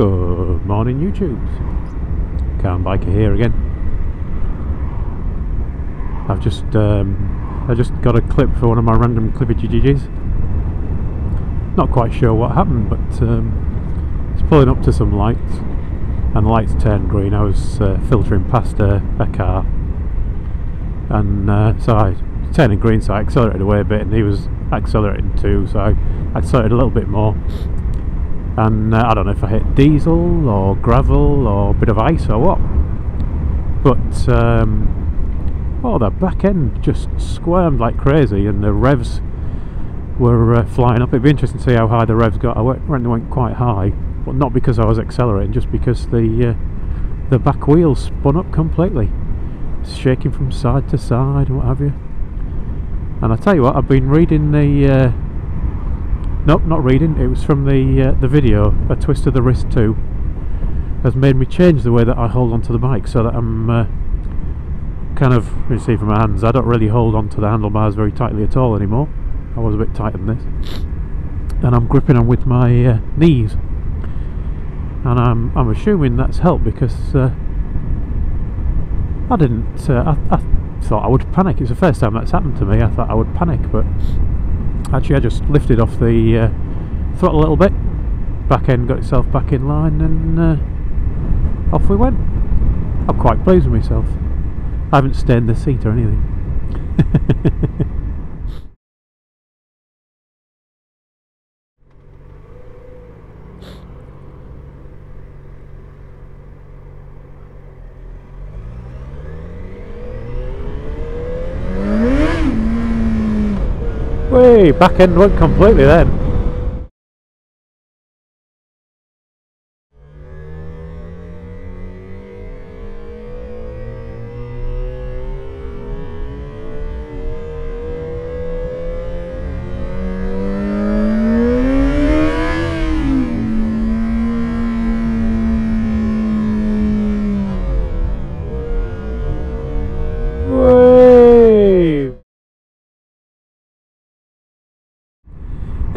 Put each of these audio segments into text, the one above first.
Good morning, YouTube. Calm Biker here again. I've just um, I just got a clip for one of my random clippy. Not quite sure what happened, but um, it's pulling up to some lights, and the lights turned green. I was uh, filtering past a, a car, and uh, so I turning green, so I accelerated away a bit, and he was accelerating too, so I accelerated a little bit more and uh, I don't know if I hit diesel or gravel or a bit of ice or what. But um, oh the back end just squirmed like crazy and the revs were uh, flying up. It'd be interesting to see how high the revs got. I went, went quite high but not because I was accelerating just because the uh, the back wheel spun up completely. Shaking from side to side and what have you. And I tell you what I've been reading the uh, Nope, not reading. It was from the uh, the video. A twist of the wrist too has made me change the way that I hold onto the bike, so that I'm uh, kind of. You see from my hands, I don't really hold onto the handlebars very tightly at all anymore. I was a bit tighter than this, and I'm gripping on with my uh, knees, and I'm I'm assuming that's helped because uh, I didn't. Uh, I, I thought I would panic. It's the first time that's happened to me. I thought I would panic, but actually I just lifted off the uh, throttle a little bit. Back end got itself back in line and uh, off we went. I'm quite pleased with myself. I haven't stained the seat or anything Way back end went completely then.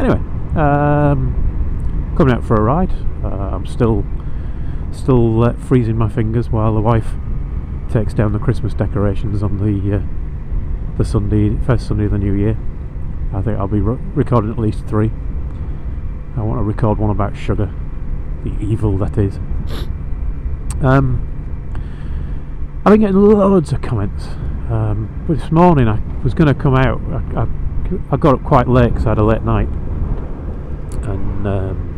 Anyway, um, coming out for a ride. Uh, I'm still still uh, freezing my fingers while the wife takes down the Christmas decorations on the uh, the Sunday, first Sunday of the new year. I think I'll be re recording at least three. I want to record one about sugar, the evil that is. Um, I've been getting loads of comments. Um, this morning I was going to come out. I, I, I got up quite late because I had a late night and um,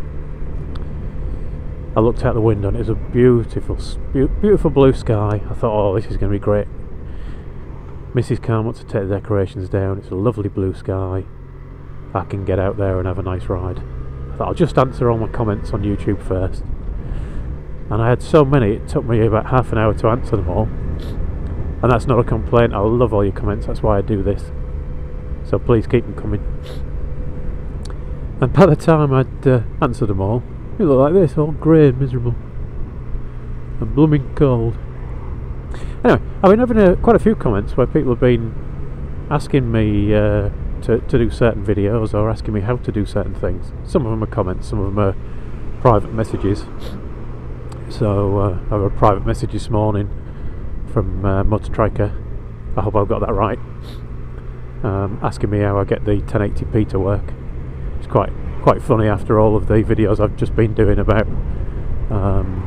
I looked out the window and it was a beautiful, beautiful blue sky. I thought, oh, this is going to be great. Mrs. Calm wants to take the decorations down. It's a lovely blue sky. I can get out there and have a nice ride. I thought I'll just answer all my comments on YouTube first. And I had so many, it took me about half an hour to answer them all. And that's not a complaint. I love all your comments. That's why I do this. So please keep them coming. And by the time I'd uh, answered them all, it looked like this, all grey and miserable. And blooming cold. Anyway, I've been having a, quite a few comments where people have been asking me uh, to, to do certain videos or asking me how to do certain things. Some of them are comments, some of them are private messages. So uh, I have a private message this morning from uh, Mud Striker. I hope I've got that right. Um, asking me how I get the 1080p to work it's quite quite funny after all of the videos I've just been doing about um,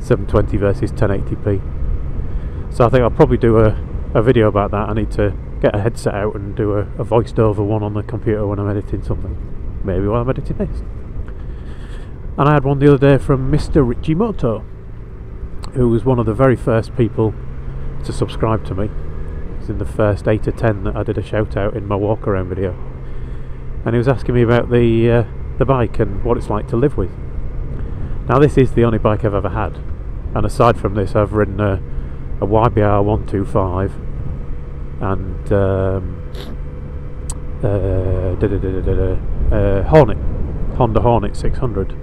720 versus 1080p. So I think I'll probably do a, a video about that. I need to get a headset out and do a, a voiced over one on the computer when I'm editing something. Maybe while I'm editing this. And I had one the other day from Mr. Richy Moto, who was one of the very first people to subscribe to me. It's in the first 8 or 10 that I did a shout out in my walk around video and he was asking me about the uh, the bike and what it's like to live with. Now this is the only bike I've ever had, and aside from this, I've ridden a, a YBR 125 and um, uh, uh, Hornet, Honda Hornet 600.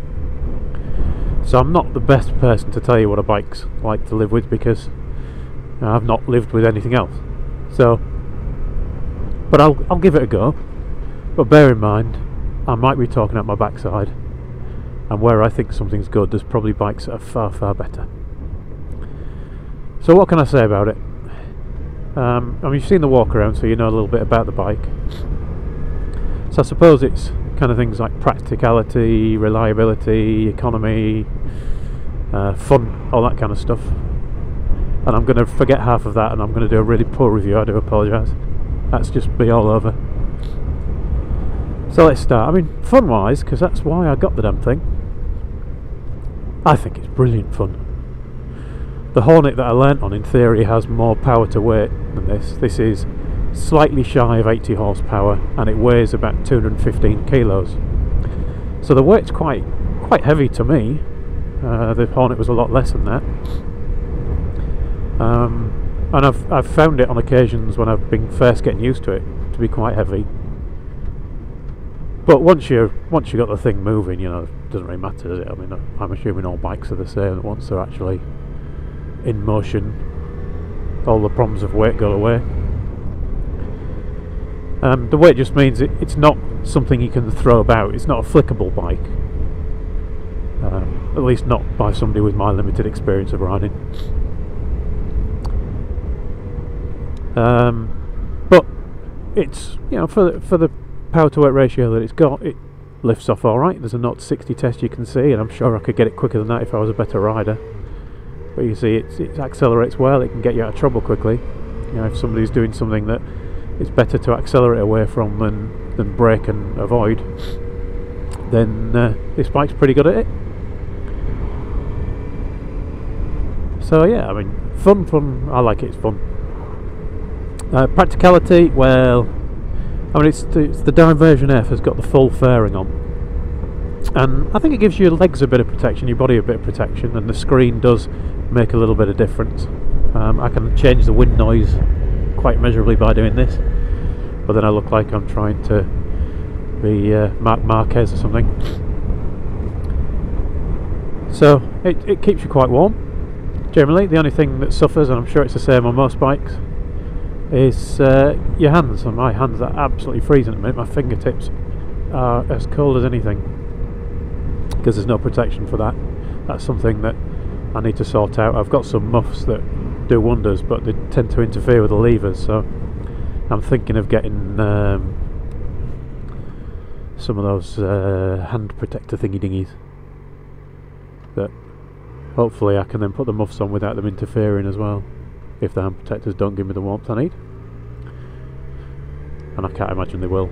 So I'm not the best person to tell you what a bike's like to live with because I've not lived with anything else. So, but I'll I'll give it a go. But bear in mind, I might be talking out my backside, And where I think something's good, there's probably bikes that are far, far better. So what can I say about it? Um, I mean, you've seen the walk around, so you know a little bit about the bike. So I suppose it's kind of things like practicality, reliability, economy, uh, fun, all that kind of stuff. And I'm going to forget half of that, and I'm going to do a really poor review. I do apologise. That's just me all over. So let's start. I mean, fun-wise, because that's why I got the damn thing. I think it's brilliant fun. The Hornet that I learnt on, in theory, has more power to weight than this. This is slightly shy of 80 horsepower and it weighs about 215 kilos. So the weight's quite quite heavy to me. Uh, the Hornet was a lot less than that. Um, and I've, I've found it on occasions when I've been first getting used to it to be quite heavy. But once you once you got the thing moving, you know, it doesn't really matter, does it? I mean, I'm assuming all bikes are the same once they're actually in motion. All the problems of weight go away. Um, the weight just means it, it's not something you can throw about. It's not a flickable bike. Um, at least not by somebody with my limited experience of riding. Um, but it's you know for the, for the power to weight ratio that it's got, it lifts off all right. There's a 0 to 60 test you can see, and I'm sure I could get it quicker than that if I was a better rider. But you see, it, it accelerates well. It can get you out of trouble quickly. You know, if somebody's doing something that it's better to accelerate away from than, than brake and avoid, then uh, this bike's pretty good at it. So yeah, I mean, fun, fun. I like it. It's fun. Uh, practicality, well, I mean, it's the, it's the Diversion F has got the full fairing on, and I think it gives your legs a bit of protection, your body a bit of protection, and the screen does make a little bit of difference. Um, I can change the wind noise quite measurably by doing this, but then I look like I'm trying to be uh, Marc Marquez or something. So it, it keeps you quite warm. Generally, the only thing that suffers, and I'm sure it's the same on most bikes, is uh, your hands. And my hands are absolutely freezing at the minute. My fingertips are as cold as anything because there's no protection for that. That's something that I need to sort out. I've got some muffs that do wonders, but they tend to interfere with the levers, so I'm thinking of getting um, some of those uh, hand protector thingy dingies that hopefully I can then put the muffs on without them interfering as well if the hand protectors don't give me the warmth I need and I can't imagine they will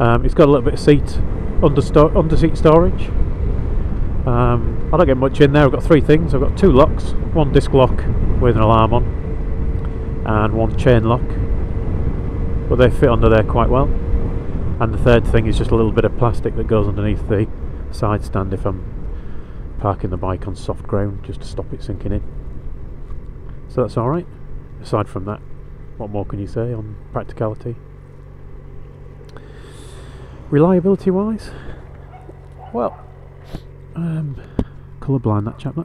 um, it's got a little bit of seat under, sto under seat storage um, I don't get much in there, I've got three things. I've got two locks, one disc lock with an alarm on, and one chain lock. But they fit under there quite well. And the third thing is just a little bit of plastic that goes underneath the side stand if I'm parking the bike on soft ground, just to stop it sinking in. So that's alright. Aside from that, what more can you say on practicality? Reliability wise, well, um, colourblind that chap.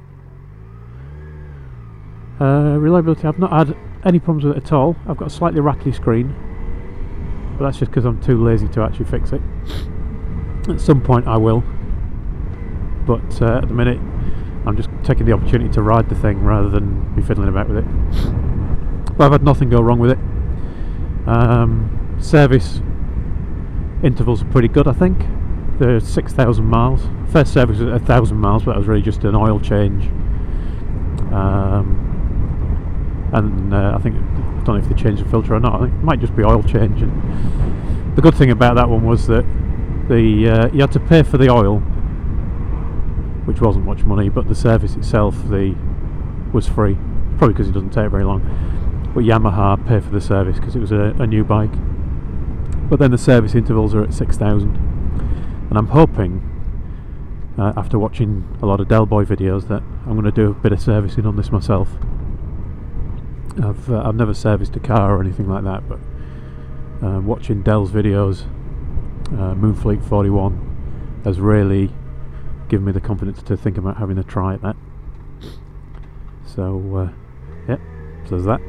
Uh, reliability, I've not had any problems with it at all. I've got a slightly rattly screen, but that's just because I'm too lazy to actually fix it. At some point I will, but uh, at the minute I'm just taking the opportunity to ride the thing rather than be fiddling about with it. But I've had nothing go wrong with it. Um, service intervals are pretty good, I think the 6,000 miles. First service was 1,000 miles, but that was really just an oil change. Um, and uh, I think, I don't know if they changed the filter or not, I think it might just be oil change. And the good thing about that one was that the uh, you had to pay for the oil, which wasn't much money, but the service itself the was free, probably because it doesn't take very long. But Yamaha pay for the service because it was a, a new bike. But then the service intervals are at 6,000 and I'm hoping uh, after watching a lot of Del Boy videos that I'm going to do a bit of servicing on this myself I've, uh, I've never serviced a car or anything like that but uh, watching Dell's videos uh, Moonfleet 41 has really given me the confidence to think about having a try at that so uh, yeah so there's that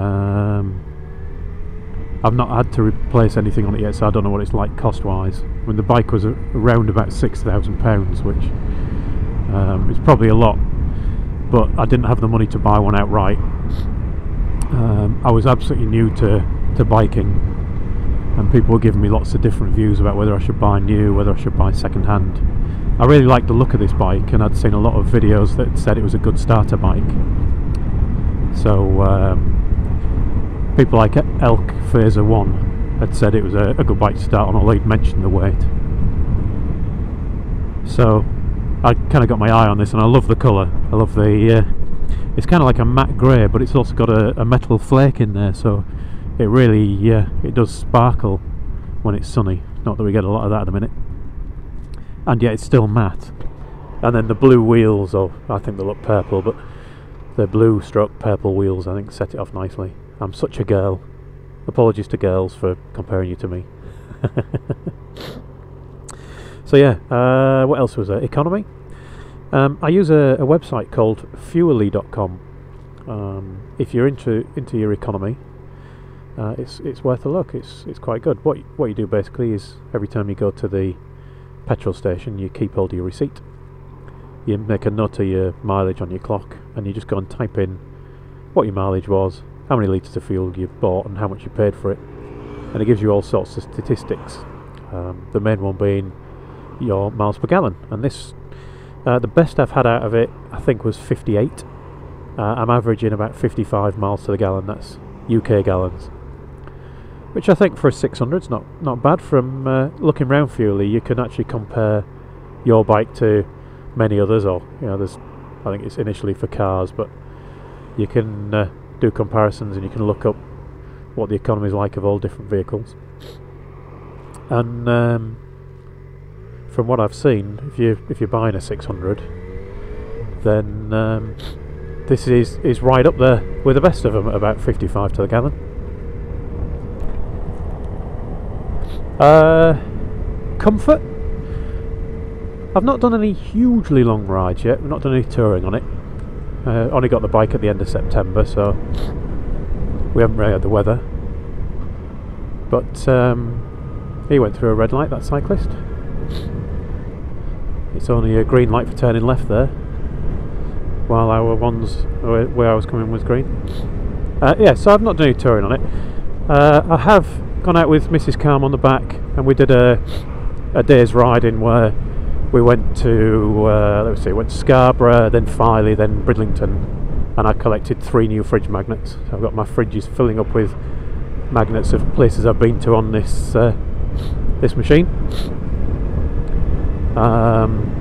um, I've not had to replace anything on it yet, so I don't know what it's like cost-wise. When the bike was around about six thousand pounds, which um, is probably a lot, but I didn't have the money to buy one outright. Um, I was absolutely new to to biking, and people were giving me lots of different views about whether I should buy new, whether I should buy second hand. I really liked the look of this bike, and I'd seen a lot of videos that said it was a good starter bike. So. Um, people like Elk Phaser 1 had said it was a, a good bike to start on, although he'd mentioned the weight. So I kind of got my eye on this and I love the colour. I love the... Uh, it's kind of like a matte grey, but it's also got a, a, metal flake in there, so it really yeah, it does sparkle when it's sunny. Not that we get a lot of that at the minute. And yet it's still matte. And then the blue wheels, or I think they look purple, but the blue stroke purple wheels I think set it off nicely. I'm such a girl. Apologies to girls for comparing you to me. so yeah, uh, what else was there? Economy. Um, I use a, a, website called Fuelly.com. Um, if you're into into your economy, uh, it's it's worth a look. It's it's quite good. What what you do basically is every time you go to the petrol station, you keep hold of your receipt. You make a note of your mileage on your clock, and you just go and type in what your mileage was, how many litres of fuel you bought and how much you paid for it. And it gives you all sorts of statistics. Um, the main one being your miles per gallon. And this, uh, the best I've had out of it, I think, was 58. Uh, I'm averaging about 55 miles to the gallon. That's UK gallons, which I think for a 600 is not not bad. From uh, looking around Fuelly, you can actually compare your bike to many others. Or you know, there's I think it's initially for cars, but you can uh, do comparisons and you can look up what the economy is like of all different vehicles. And um, from what I've seen, if you if you're buying a 600, then um, this is is right up there with the best of them at about 55 to the gallon. Uh, comfort. I've not done any hugely long rides yet. We've not done any touring on it. Uh, only got the bike at the end of September, so we haven't really had the weather. But um, he went through a red light, that cyclist. It's only a green light for turning left there, while our ones where I was coming was green. Uh, yeah, so I've not done any touring on it. Uh, I have gone out with Mrs. Calm on the back, and we did a a day's riding where we went to uh, let's see, went to Scarborough, then Filey, then Bridlington, and I collected three new fridge magnets. So I've got my fridges filling up with magnets of places I've been to on this uh, this machine. Um,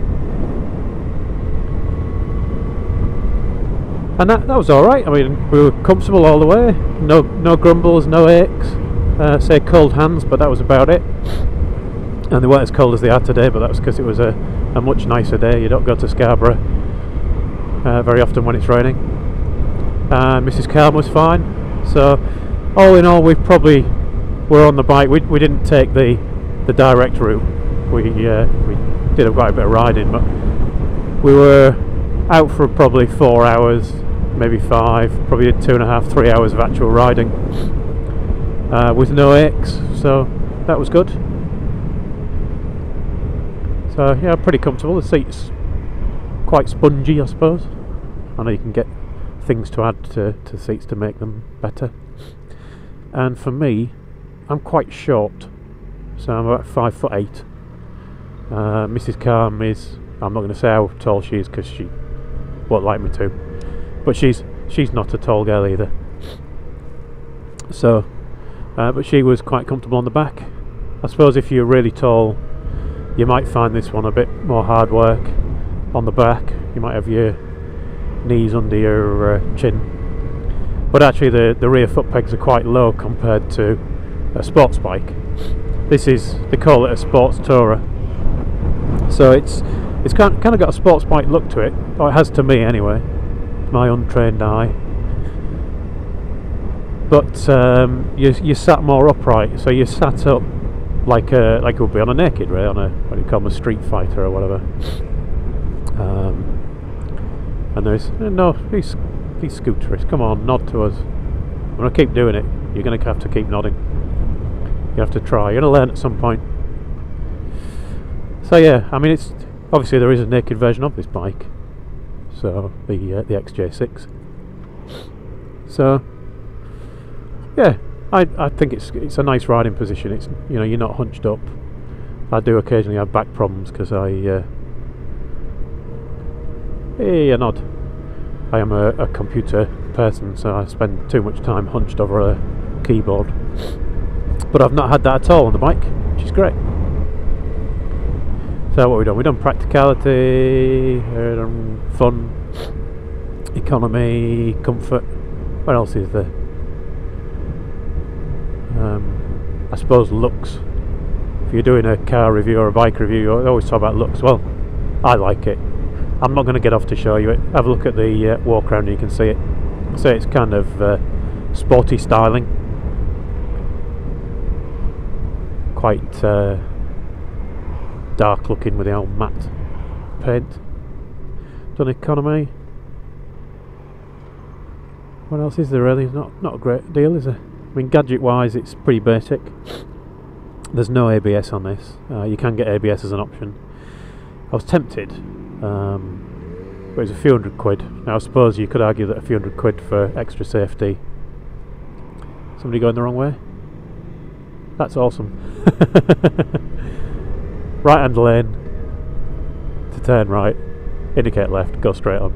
and that that was all right. I mean, we were comfortable all the way. No no grumbles, no aches. Uh, say cold hands, but that was about it. And they weren't as cold as they are today but that was because it was a, a much nicer day. You don't go to Scarborough uh, very often when it's raining. And Mrs Calm was fine. So all in all we probably were on the bike. We, we didn't take the the direct route. We uh, we did a quite a bit of riding but we were out for probably four hours maybe five probably two and a half three hours of actual riding uh, with no aches so that was good so yeah, pretty comfortable. The seats quite spongy, I suppose. I know you can get things to add to, to seats to make them better. And for me, I'm quite short, so I'm about five foot eight. Uh, Mrs. Calm is. I'm not going to say how tall she is because she won't like me to, but she's she's not a tall girl either. So, uh, but she was quite comfortable on the back. I suppose if you're really tall you might find this one a bit more hard work on the back. You might have your knees under your uh, chin. But actually the, the rear foot pegs are quite low compared to a sports bike. This is they call it a sports tourer. So it's it's kind, kind of got a sports bike look to it. Or it has to me anyway. My untrained eye but um, you, you sat more upright so you sat up like a, like it would be on a naked, right? On a what do you call them, a street fighter or whatever. Um, and there's no these these scooterists. Come on, nod to us. I'm gonna keep doing it. You're gonna have to keep nodding. You have to try. You're gonna learn at some point. So yeah, I mean, it's obviously there is a naked version of this bike. So the uh, the XJ6. So yeah, I I think it's it's a nice riding position. It's you know you're not hunched up. I do occasionally have back problems because I. Uh, hey, a nod. I am a, a computer person, so I spend too much time hunched over a keyboard. But I've not had that at all on the bike, which is great. So what we done? We've done practicality, um, fun, economy, comfort. What else is there? Um, I suppose looks. If you're doing a car review or a bike review, you always talk about looks. Well, I like it. I'm not going to get off to show you it. Have a look at the uh, walk around and you can see it. So it's kind of uh, sporty styling. Quite uh, dark looking with the old matte paint. Done economy. What else is there really? Not not a great deal, is there? I mean, gadget wise, it's pretty basic. There's no ABS on this. Uh, you can get ABS as an option. I was tempted, um, but it's a few hundred quid. Now, I suppose you could argue that a few hundred quid for extra safety. Somebody going the wrong way? That's awesome. right hand lane to turn right, indicate left, go straight on.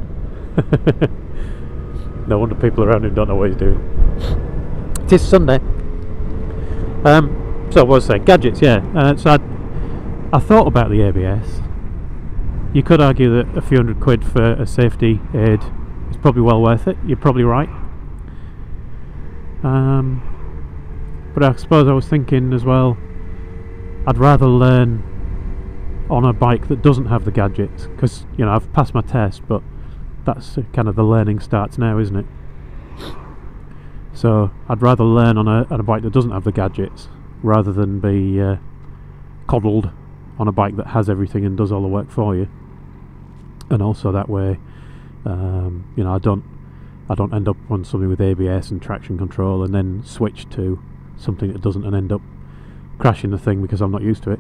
no wonder people around him don't know what he's doing. It is Sunday. Um, so what was I saying? Gadgets, yeah. Uh, so I, I thought about the ABS. You could argue that a few hundred quid for a safety aid is probably well worth it. You're probably right. Um, but I suppose I was thinking as well, I'd rather learn on a bike that doesn't have the gadgets because you know I've passed my test, but that's kind of the learning starts now, isn't it? So I'd rather learn on a, on a bike that doesn't have the gadgets rather than be uh, coddled on a bike that has everything and does all the work for you. And also that way, um, you know, I don't I don't end up on something with ABS and traction control and then switch to something that doesn't and end up crashing the thing because I'm not used to it.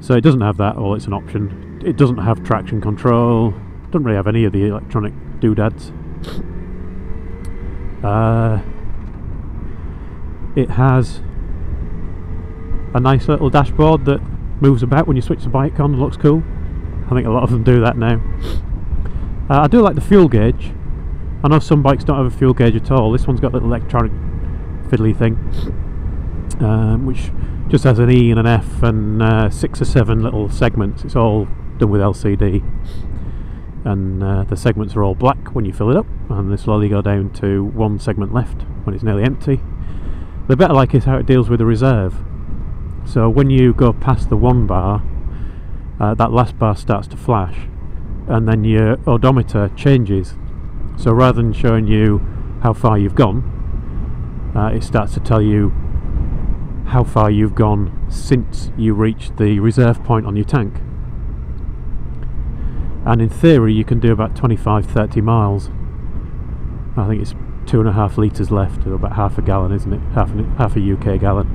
So it doesn't have that, or it's an option. It doesn't have traction control. Doesn't really have any of the electronic doodads. Uh, it has a nice little dashboard that moves about when you switch the bike on and looks cool. I think a lot of them do that now. Uh, I do like the fuel gauge. I know some bikes don't have a fuel gauge at all. This one's got a little electronic fiddly thing, um, which just has an E and an F and uh, six or seven little segments. It's all done with LCD, and uh, the segments are all black when you fill it up, and they slowly go down to one segment left when it's nearly empty. The better like is how it deals with the reserve. So when you go past the one bar, uh, that last bar starts to flash, and then your odometer changes. So rather than showing you how far you've gone, uh, it starts to tell you how far you've gone since you reached the reserve point on your tank. And in theory, you can do about 25 30 miles. I think it's two and a half litres left, or about half a gallon, isn't it? Half a, half a UK gallon.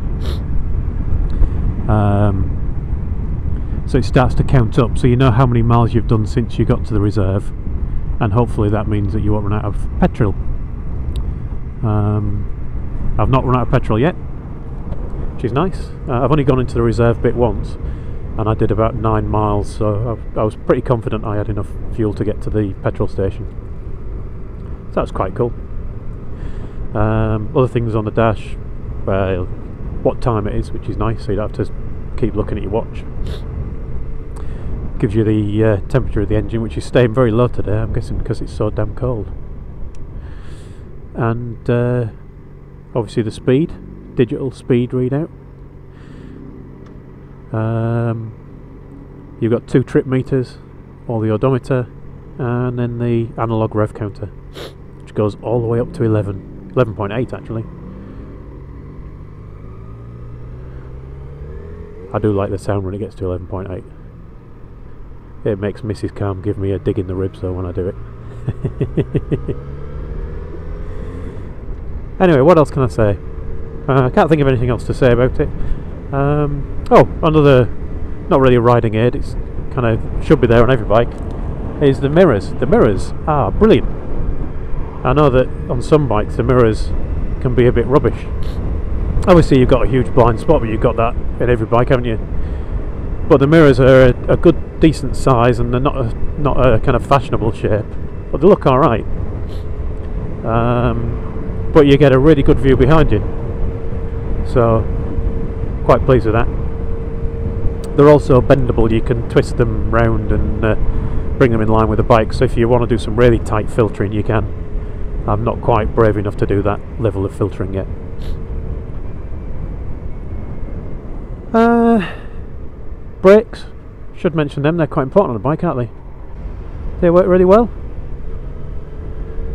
Um, so it starts to count up, so you know how many miles you've done since you got to the reserve, and hopefully that means that you won't run out of petrol. Um, I've not run out of petrol yet, which is nice. Uh, I've only gone into the reserve bit once, and I did about nine miles, so I, was pretty confident I had enough fuel to get to the petrol station. So that's quite cool. Um, other things on the dash, well, what time it is, which is nice, so you don't have to keep looking at your watch. Gives you the uh, temperature of the engine, which is staying very low today, I'm guessing because it's so damn cold. And uh, obviously the speed, digital speed readout. Um, you've got two trip meters, or the odometer, and then the analog rev counter, which goes all the way up to 11, 11.8 actually. I do like the sound when it gets to 11.8. It makes Mrs. Calm give me a dig in the ribs though when I do it. anyway, what else can I say? Uh, I can't think of anything else to say about it. Um, oh, another, not really a riding aid, it's kind of should be there on every bike, is the mirrors. The mirrors are brilliant. I know that on some bikes the mirrors can be a bit rubbish. Obviously you've got a huge blind spot, but you've got that in every bike, haven't you? But the mirrors are a, a good, decent size, and they're not a, not a kind of fashionable shape, but they look all right. Um, but you get a really good view behind you, so quite pleased with that. They're also bendable; you can twist them round and uh, bring them in line with the bike. So if you want to do some really tight filtering, you can. I'm not quite brave enough to do that level of filtering yet. Uh, brakes, should mention them, they're quite important on a bike, aren't they? They work really well.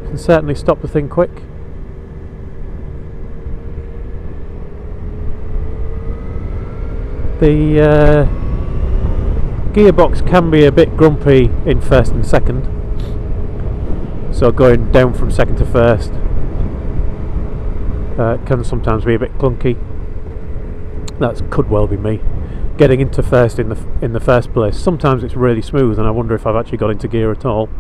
Can certainly stop the thing quick. The uh, gearbox can be a bit grumpy in first and second. So going down from second to first uh, can sometimes be a bit clunky. That could well be me getting into first in the in the first place. Sometimes it's really smooth and I wonder if I've actually got into gear at all.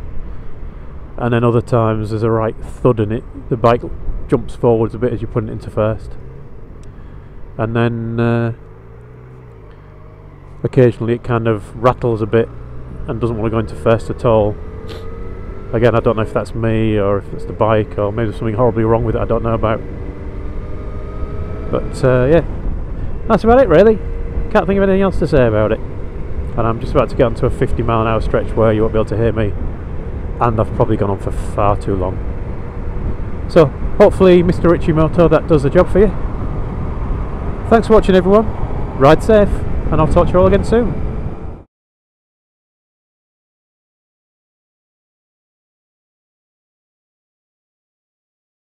And then other times there's a right thud in it the bike jumps forwards a bit as you put it into first. And then uh, occasionally it kind of rattles a bit and doesn't want to go into first at all Again, I don't know if that's me or if it's the bike or maybe something horribly wrong with it I don't know about. But uh, yeah, that's about it really. Can't think of anything else to say about it. And I'm just about to get onto a 50 mile an hour stretch where you won't be able to hear me. And I've probably gone on for far too long. So hopefully Mr. Richy Moto that does the job for you. Thanks for watching everyone. Ride safe and I'll talk to you all again soon.